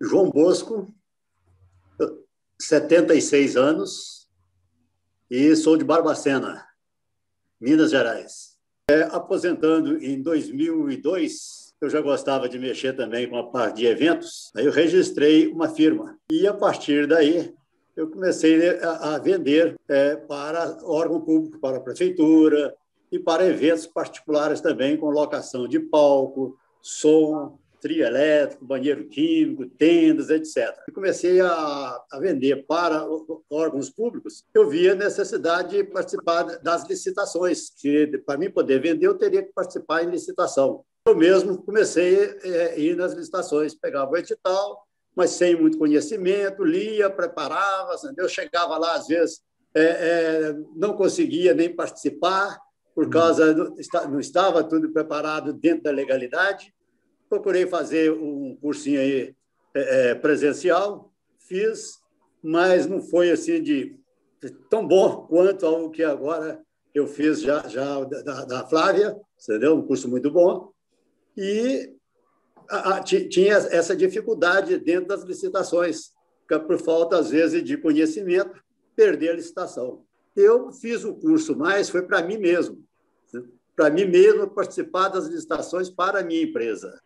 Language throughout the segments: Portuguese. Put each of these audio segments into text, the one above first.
João Bosco, 76 anos, e sou de Barbacena, Minas Gerais. É, aposentando em 2002, eu já gostava de mexer também com a parte de eventos, aí eu registrei uma firma. E a partir daí, eu comecei a, vender é, para órgão público, para a prefeitura e para eventos particulares também, com locação de palco, som, trio elétrico, banheiro químico, tendas, etc. E comecei a, a vender para órgãos públicos. Eu via necessidade de participar das licitações, que para mim poder vender eu teria que participar em licitação. Eu mesmo comecei é, a ir nas licitações, pegava o edital, mas sem muito conhecimento, lia, preparava, entendeu? chegava lá às vezes é, é, não conseguia nem participar por causa do, não estava tudo preparado dentro da legalidade procurei fazer um cursinho aí é, é, presencial, fiz, mas não foi assim de tão bom quanto ao que agora eu fiz já, já da, da Flávia, entendeu? Um curso muito bom. E a, a, tinha essa dificuldade dentro das licitações, por falta, às vezes, de conhecimento, perder a licitação. Eu fiz o curso, mas foi para mim mesmo, né? para mim mesmo participar das licitações para a minha empresa.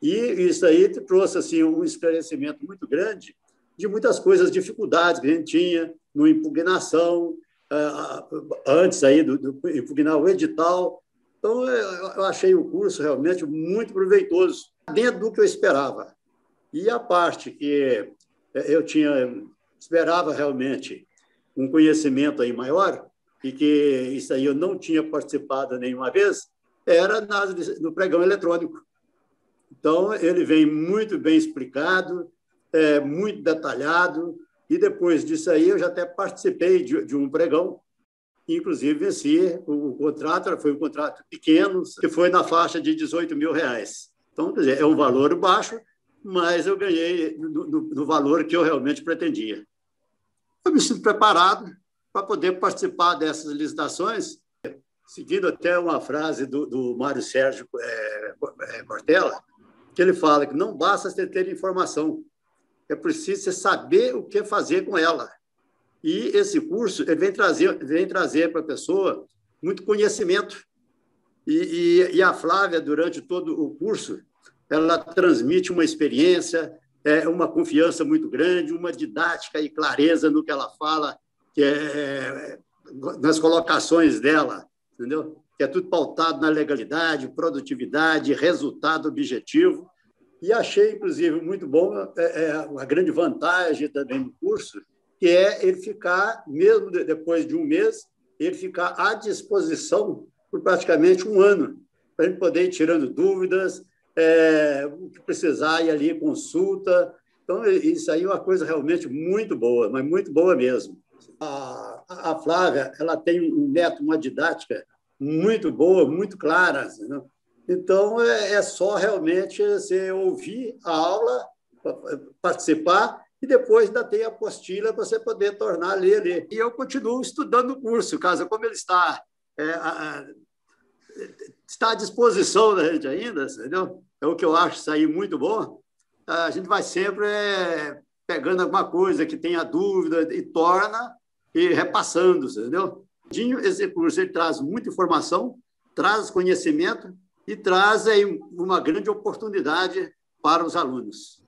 E isso aí trouxe assim, um esclarecimento muito grande de muitas coisas, dificuldades que a gente tinha no impugnação, ah, antes aí do, do impugnar o edital. Então, eu achei o curso realmente muito proveitoso, dentro do que eu esperava. E a parte que eu tinha esperava realmente um conhecimento aí maior e que isso aí eu não tinha participado nenhuma vez, era no pregão eletrônico. Então, ele vem muito bem explicado, é, muito detalhado, e depois disso aí eu já até participei de, de um pregão, inclusive venci o, o, contrato, foi um contrato pequeno, que foi na faixa de 18 mil reais. Então, quer dizer, é um valor baixo, mas eu ganhei no, no, no valor que eu realmente pretendia. Eu me sinto preparado para poder participar dessas licitações, seguindo até uma frase do, do Mário Sérgio é, é, Cortella, que ele fala que não basta você ter informação, é preciso você saber o que fazer com ela. E esse curso ele vem trazer, vem trazer para a pessoa muito conhecimento. E, e, e, a Flávia, durante todo o curso, ela transmite uma experiência, é, uma confiança muito grande, uma didática e clareza no que ela fala, que é, é nas colocações dela, entendeu? que é tudo pautado na legalidade, produtividade, resultado objetivo. E achei, inclusive, muito bom é, é, a grande vantagem também do curso, que é ele ficar, mesmo depois de um mês, ele ficar à disposição por praticamente um ano, para ele poder ir tirando dúvidas, é, o que precisar ir ali, consulta. Então, isso aí é uma coisa realmente muito boa, mas muito boa mesmo. A, a Flávia ela tem um método, uma didática muito boa, muito clara. Né? Então, é, é só realmente você ouvir a aula, participar, e depois ainda tem a apostila para você poder tornar a ler. E eu continuo estudando o curso, caso como ele está, é, a, está à disposição da gente ainda, entendeu? É o que eu acho aí muito bom. A gente vai sempre é, pegando alguma coisa que tenha dúvida e torna e repassando, entendeu? Esse curso ele traz muita informação, traz conhecimento e traz aí uma grande oportunidade para os alunos.